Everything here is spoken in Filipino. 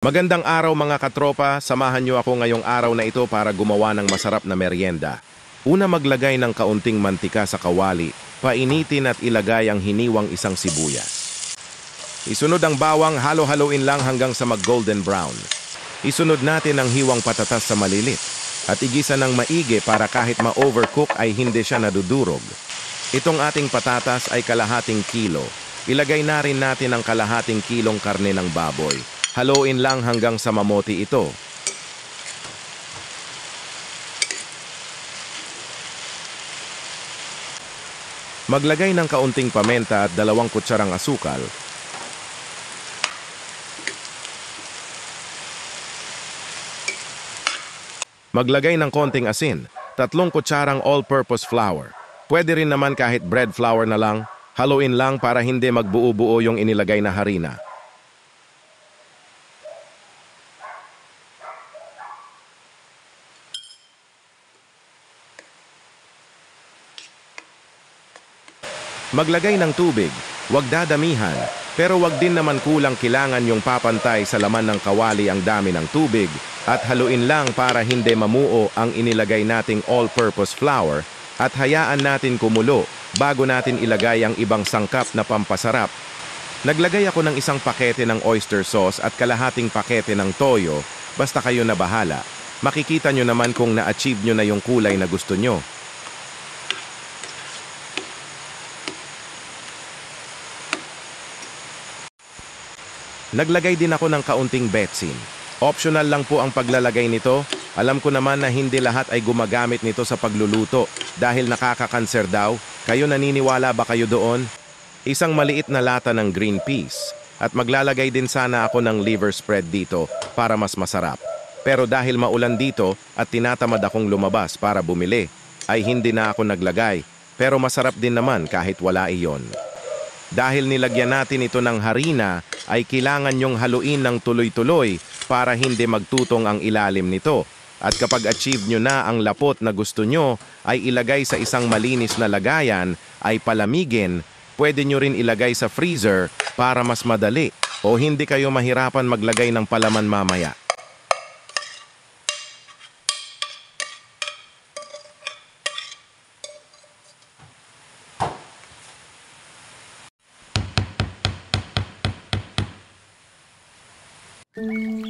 Magandang araw mga katropa, samahan niyo ako ngayong araw na ito para gumawa ng masarap na merienda. Una maglagay ng kaunting mantika sa kawali, painitin at ilagay ang hiniwang isang sibuyas. Isunod ang bawang, halo-haloin lang hanggang sa mag-golden brown. Isunod natin ang hiwang patatas sa malilit at igisa ng maigi para kahit ma-overcook ay hindi siya nadudurog. Itong ating patatas ay kalahating kilo. Ilagay na rin natin ang kalahating kilong karne ng baboy. Haluin lang hanggang sa mamoti ito. Maglagay ng kaunting pamenta at dalawang kutsarang asukal. Maglagay ng konting asin, tatlong kutsarang all-purpose flour. Pwede rin naman kahit bread flour na lang, haluin lang para hindi magbuo-buo yung inilagay na harina. Maglagay ng tubig, wag dadamihan, pero wag din naman kulang kilangan yung papantay sa laman ng kawali ang dami ng tubig at haluin lang para hindi mamuo ang inilagay nating all-purpose flour at hayaan natin kumulo bago natin ilagay ang ibang sangkap na pampasarap. Naglagay ako ng isang pakete ng oyster sauce at kalahating pakete ng toyo, basta kayo na bahala. Makikita nyo naman kung na-achieve nyo na yung kulay na gusto nyo. Naglagay din ako ng kaunting betsin. Optional lang po ang paglalagay nito. Alam ko naman na hindi lahat ay gumagamit nito sa pagluluto dahil nakakakanser daw. Kayo naniniwala ba kayo doon? Isang maliit na lata ng green peas. At maglalagay din sana ako ng liver spread dito para mas masarap. Pero dahil maulan dito at tinatamad akong lumabas para bumili, ay hindi na ako naglagay. Pero masarap din naman kahit wala iyon. Dahil nilagyan natin ito ng harina, ay kailangan nyong haluin ng tuloy-tuloy para hindi magtutong ang ilalim nito. At kapag achieve nyo na ang lapot na gusto nyo, ay ilagay sa isang malinis na lagayan, ay palamigin, pwede nyo rin ilagay sa freezer para mas madali o hindi kayo mahirapan maglagay ng palaman mamaya. Música